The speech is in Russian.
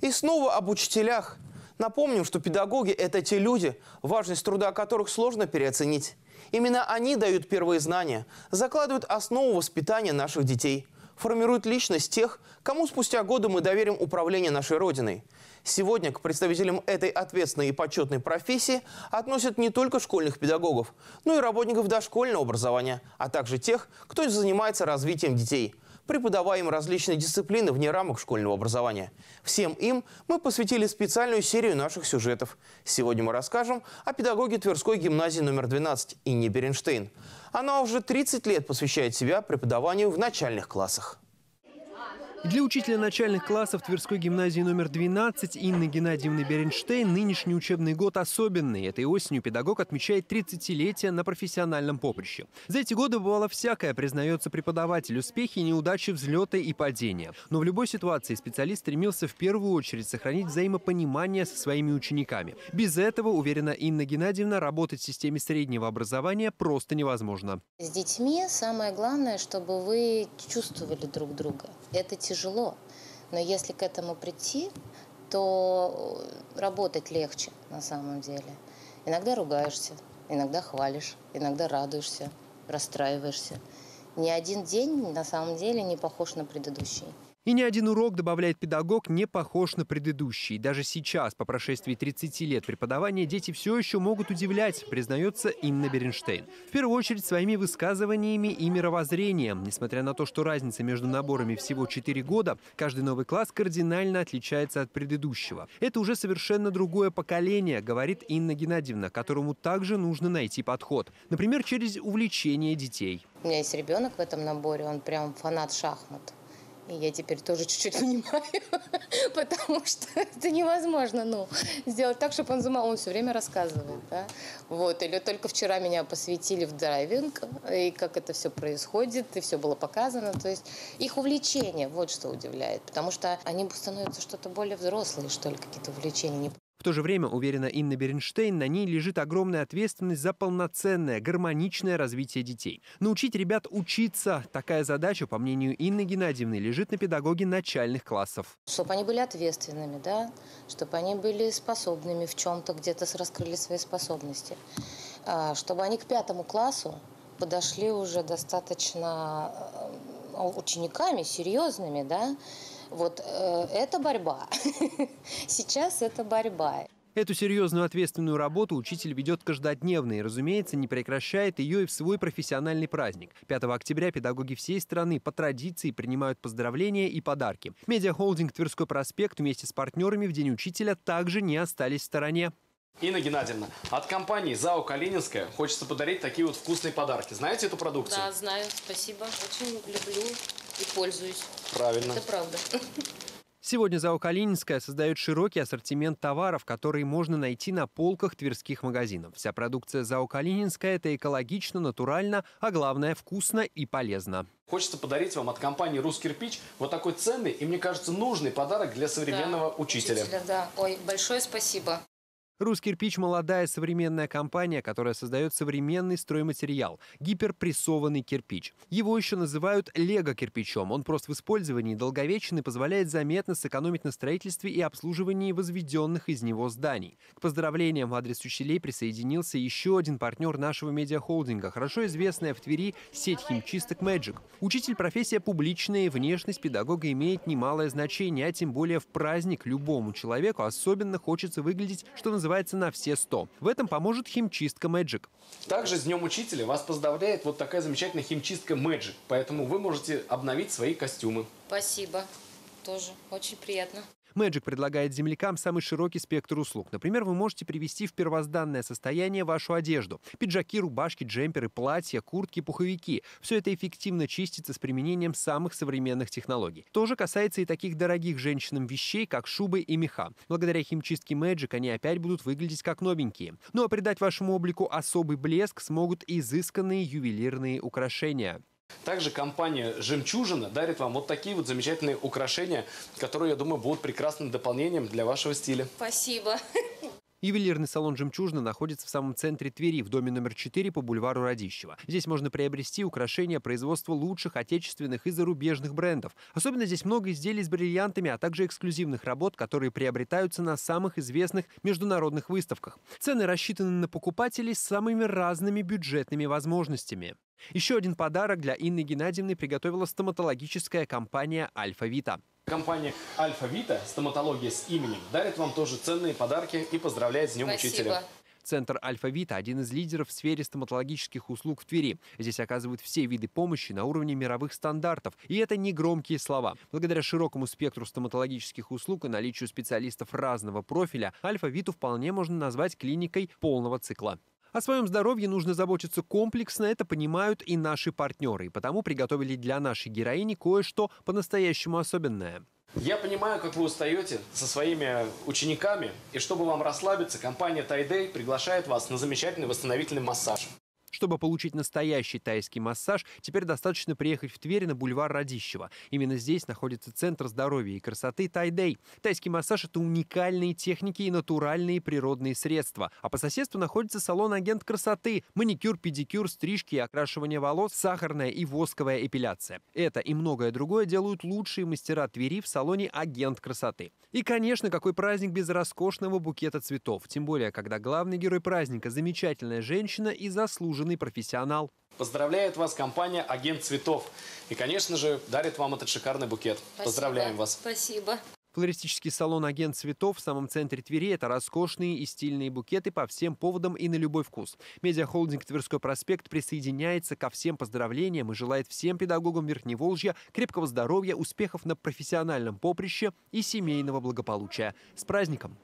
И снова об учителях. Напомним, что педагоги – это те люди, важность труда которых сложно переоценить. Именно они дают первые знания, закладывают основу воспитания наших детей, формируют личность тех, кому спустя годы мы доверим управление нашей Родиной. Сегодня к представителям этой ответственной и почетной профессии относят не только школьных педагогов, но и работников дошкольного образования, а также тех, кто занимается развитием детей – преподавая им различные дисциплины вне рамок школьного образования. Всем им мы посвятили специальную серию наших сюжетов. Сегодня мы расскажем о педагоге Тверской гимназии номер 12 Инне Беренштейн. Она уже 30 лет посвящает себя преподаванию в начальных классах. Для учителя начальных классов Тверской гимназии номер 12 Инны Геннадьевны Беренштейн нынешний учебный год особенный. Этой осенью педагог отмечает 30-летие на профессиональном поприще. За эти годы бывало всякое, признается преподаватель, успехи, неудачи, взлеты и падения. Но в любой ситуации специалист стремился в первую очередь сохранить взаимопонимание со своими учениками. Без этого, уверена Инна Геннадьевна, работать в системе среднего образования просто невозможно. С детьми самое главное, чтобы вы чувствовали друг друга. Это тяжело. Но если к этому прийти, то работать легче на самом деле. Иногда ругаешься, иногда хвалишь, иногда радуешься, расстраиваешься. Ни один день на самом деле не похож на предыдущий. И ни один урок, добавляет педагог, не похож на предыдущий. Даже сейчас, по прошествии 30 лет преподавания, дети все еще могут удивлять, признается Инна Беренштейн. В первую очередь своими высказываниями и мировоззрением. Несмотря на то, что разница между наборами всего 4 года, каждый новый класс кардинально отличается от предыдущего. Это уже совершенно другое поколение, говорит Инна Геннадьевна, которому также нужно найти подход. Например, через увлечение детей. У меня есть ребенок в этом наборе, он прям фанат шахмат. И я теперь тоже чуть-чуть понимаю, потому что это невозможно, ну, сделать так, чтобы он замал, он все время рассказывает, да. Вот, или только вчера меня посвятили в драйвинг, и как это все происходит, и все было показано, то есть их увлечение, вот что удивляет, потому что они становятся что-то более взрослые, что ли, какие-то увлечения, в то же время, уверена Инна Беренштейн, на ней лежит огромная ответственность за полноценное, гармоничное развитие детей. Научить ребят учиться – такая задача, по мнению Инны Геннадьевны, лежит на педагоге начальных классов. Чтобы они были ответственными, да, чтобы они были способными в чем-то, где-то раскрыли свои способности. А, чтобы они к пятому классу подошли уже достаточно э, учениками серьезными, да, вот э, это борьба. Сейчас это борьба. Эту серьезную ответственную работу учитель ведет каждодневно и, разумеется, не прекращает ее и в свой профессиональный праздник. 5 октября педагоги всей страны по традиции принимают поздравления и подарки. Медиахолдинг «Тверской проспект» вместе с партнерами в День учителя также не остались в стороне. Инна Геннадьевна, от компании ЗАО «Калининская» хочется подарить такие вот вкусные подарки. Знаете эту продукцию? Да, знаю. Спасибо. Очень люблю и пользуюсь. Правильно. Это правда. Сегодня ЗАО «Калининская» создает широкий ассортимент товаров, которые можно найти на полках тверских магазинов. Вся продукция ЗАО «Калининская» – это экологично, натурально, а главное – вкусно и полезно. Хочется подарить вам от компании «Русский кирпич» вот такой ценный и, мне кажется, нужный подарок для современного да, учителя. учителя. Да, ой, большое спасибо. Русский кирпич – молодая современная компания, которая создает современный стройматериал – гиперпрессованный кирпич. Его еще называют лего-кирпичом. Он прост в использовании, долговечен и позволяет заметно сэкономить на строительстве и обслуживании возведенных из него зданий. К поздравлениям в адрес учителей присоединился еще один партнер нашего медиахолдинга, хорошо известная в Твери сеть химчисток Magic. Учитель – профессия публичная, и внешность педагога имеет немалое значение, а тем более в праздник любому человеку особенно хочется выглядеть, что называется называется на все 100. В этом поможет химчистка Magic. Также с Днем Учителя вас поздравляет вот такая замечательная химчистка Magic. Поэтому вы можете обновить свои костюмы. Спасибо. Тоже очень приятно. Magic предлагает землякам самый широкий спектр услуг. Например, вы можете привести в первозданное состояние вашу одежду. Пиджаки, рубашки, джемперы, платья, куртки, пуховики. Все это эффективно чистится с применением самых современных технологий. То же касается и таких дорогих женщинам вещей, как шубы и меха. Благодаря химчистке Magic они опять будут выглядеть как новенькие. Ну а придать вашему облику особый блеск смогут изысканные ювелирные украшения. Также компания «Жемчужина» дарит вам вот такие вот замечательные украшения, которые, я думаю, будут прекрасным дополнением для вашего стиля. Спасибо. Ювелирный салон «Жемчужина» находится в самом центре Твери, в доме номер 4 по бульвару Радищева. Здесь можно приобрести украшения производства лучших отечественных и зарубежных брендов. Особенно здесь много изделий с бриллиантами, а также эксклюзивных работ, которые приобретаются на самых известных международных выставках. Цены рассчитаны на покупателей с самыми разными бюджетными возможностями. Еще один подарок для Инны Геннадьевны приготовила стоматологическая компания «Альфа Вита». Компания Альфа Вита, стоматология с именем, дарит вам тоже ценные подарки и поздравляет с Днем Спасибо. Учителя. Центр «Альфа-Вита» – один из лидеров в сфере стоматологических услуг в Твери. Здесь оказывают все виды помощи на уровне мировых стандартов. И это не громкие слова. Благодаря широкому спектру стоматологических услуг и наличию специалистов разного профиля, «Альфа-Виту» вполне можно назвать клиникой полного цикла. О своем здоровье нужно заботиться комплексно, это понимают и наши партнеры, и потому приготовили для нашей героини кое-что по-настоящему особенное. Я понимаю, как вы устаете со своими учениками, и чтобы вам расслабиться, компания Тайдей приглашает вас на замечательный восстановительный массаж. Чтобы получить настоящий тайский массаж, теперь достаточно приехать в Тверь на бульвар Радищева. Именно здесь находится Центр здоровья и красоты Тайдей. Тайский массаж – это уникальные техники и натуральные природные средства. А по соседству находится салон «Агент красоты». Маникюр, педикюр, стрижки и окрашивание волос, сахарная и восковая эпиляция. Это и многое другое делают лучшие мастера Твери в салоне «Агент красоты». И, конечно, какой праздник без роскошного букета цветов. Тем более, когда главный герой праздника – замечательная женщина и заслуженный профессионал. Поздравляет вас компания «Агент цветов». И, конечно же, дарит вам этот шикарный букет. Спасибо. Поздравляем вас. Спасибо. Флористический салон «Агент цветов» в самом центре Твери – это роскошные и стильные букеты по всем поводам и на любой вкус. Медиахолдинг «Тверской проспект» присоединяется ко всем поздравлениям и желает всем педагогам Верхневолжья крепкого здоровья, успехов на профессиональном поприще и семейного благополучия. С праздником!